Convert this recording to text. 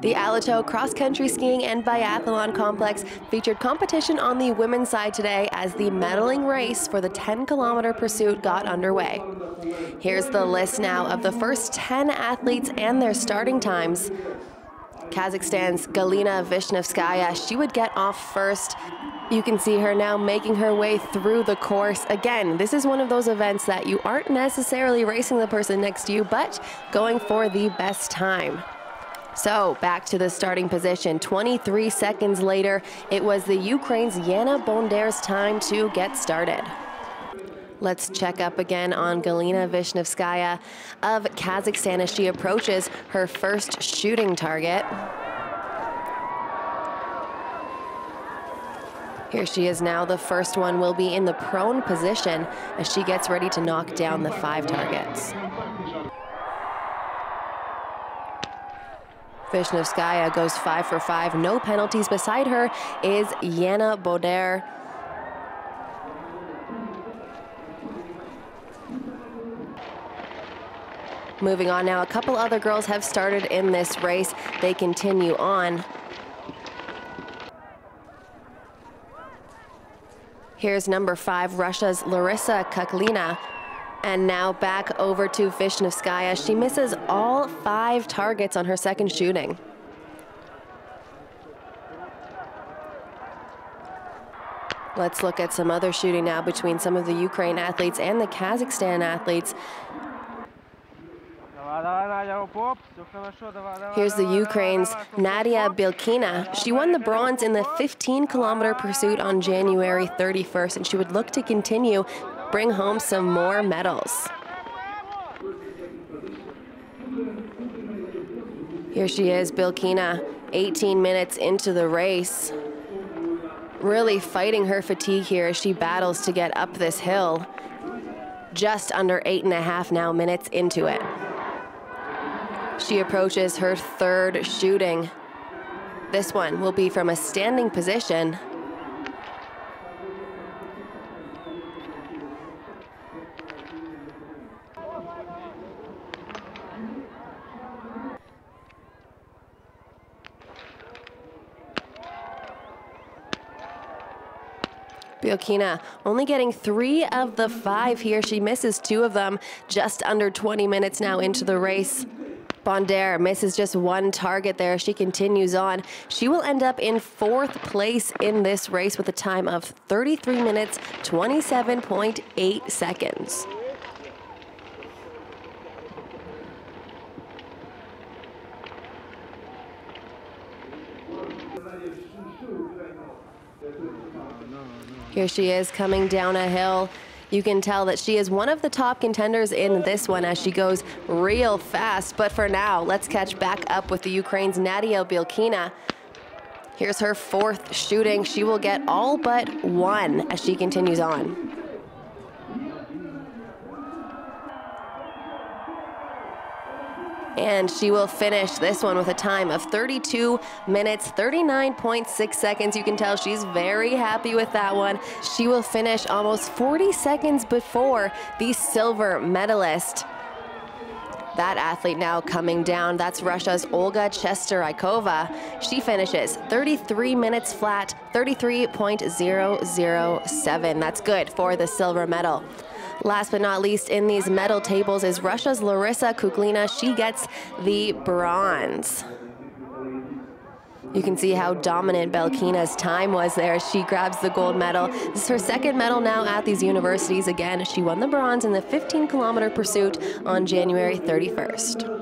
The Alatau Cross Country Skiing and Biathlon Complex featured competition on the women's side today as the medaling race for the 10 kilometer pursuit got underway. Here's the list now of the first 10 athletes and their starting times. Kazakhstan's Galina Vishnevskaya, she would get off first. You can see her now making her way through the course. Again, this is one of those events that you aren't necessarily racing the person next to you, but going for the best time. So back to the starting position. 23 seconds later, it was the Ukraine's Yana Bondar's time to get started. Let's check up again on Galina Vishnevskaya of Kazakhstan as she approaches her first shooting target. Here she is now. The first one will be in the prone position as she gets ready to knock down the five targets. Vishnevskaya goes five for five, no penalties. Beside her is Yana Bondar. Moving on now, a couple other girls have started in this race. They continue on. Here's number five, Russia's Larisa Kuklina. And now back over to Vishnevskaya. She misses all five targets on her second shooting. Let's look at some other shooting now between some of the Ukraine athletes and the Kazakhstan athletes. Here's the Ukraine's Nadia Bielkina. She won the bronze in the 15 kilometer pursuit on January 31st, and she would look to continue bring home some more medals. Here she is, Bielkina, 18 minutes into the race. Really fighting her fatigue here as she battles to get up this hill. Just under eight and a half now minutes into it. She approaches her third shooting. This one will be from a standing position. Bielkina only getting three of the five here. She misses two of them just under 20 minutes now into the race. Bondar misses just one target there. She continues on. She will end up in fourth place in this race with a time of 33 minutes, 27.8 seconds. Here she is coming down a hill. You can tell that she is one of the top contenders in this one as she goes real fast. But for now, let's catch back up with the Ukraine's Nadia Bielkina. Here's her fourth shooting. She will get all but one as she continues on. And she will finish this one with a time of 32 minutes, 39.6 seconds. You can tell she's very happy with that one. She will finish almost 40 seconds before the silver medalist. That athlete now coming down, that's Russia's Olga Shesterikova. She finishes 33 minutes flat, 33.007. That's good for the silver medal. Last but not least in these medal tables is Russia's Larisa Kuklina. She gets the bronze. You can see how dominant Bielkina's time was there. She grabs the gold medal. This is her second medal now at these Universiades. Again, she won the bronze in the 15 kilometer pursuit on January 31st.